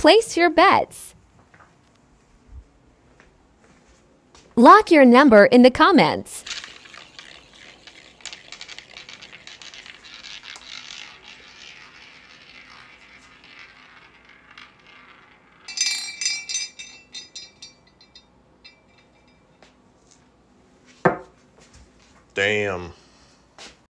Place your bets. Lock your number in the comments. Damn.